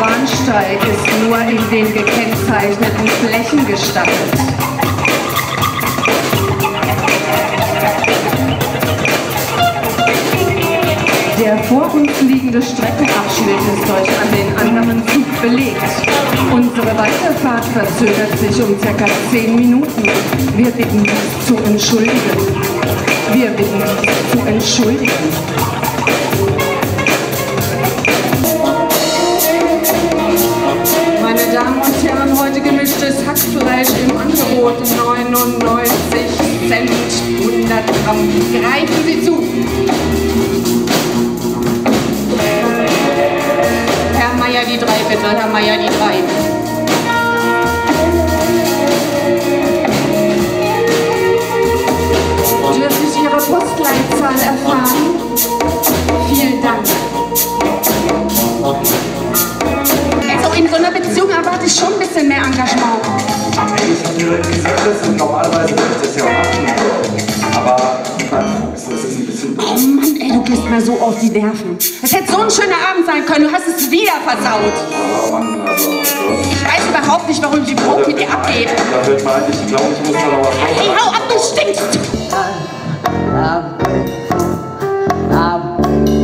Bahnsteig ist nur in den gekennzeichneten Flächen gestattet. Der vor uns liegende Streckenabschnitt ist durch an den anderen Zug belegt. Unsere Weiterfahrt verzögert sich um circa 10 Minuten. Wir bitten zu entschuldigen. Wir bitten zu entschuldigen. Hackfleisch im Angebot 99 Cent 100 Gramm. Greifen Sie zu! Herr Meier, die drei bitte, Herr Meier, die drei. Postleitzahl Ich habe direkt gesagt, das und normalerweise würde ich das ja auch machen. Aber man, das ist ein bisschen Oh Mann, ey, du gehst mir so auf die Nerven. Es hätte so ein schöner Abend sein können, du hast es wieder versaut. Oh Mann, also, Ich weiß überhaupt nicht, warum die Brot mit dir abgeht. Da wird mal ich glaube, ich muss da noch was Hey, machen. hau ab, du stinkst! I'm grateful, I'm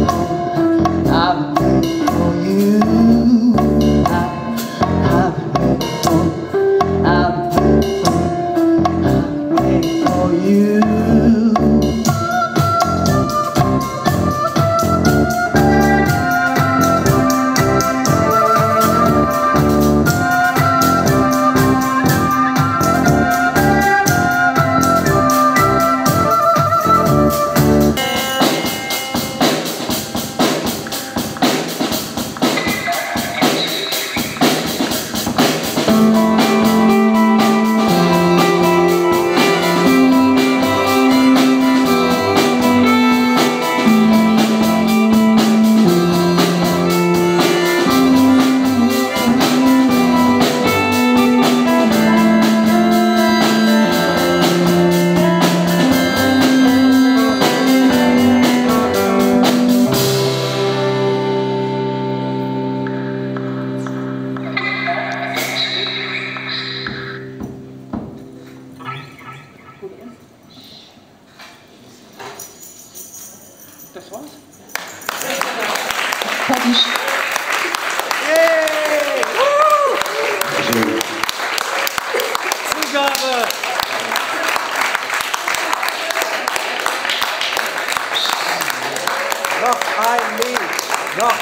Lied! Noch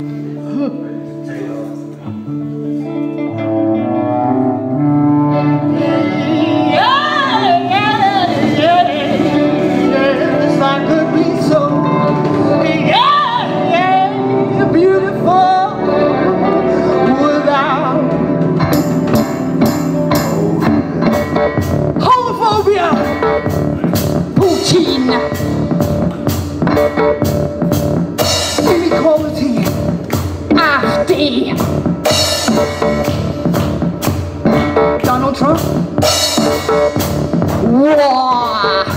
ein Ach, die! Donald Trump? Wow.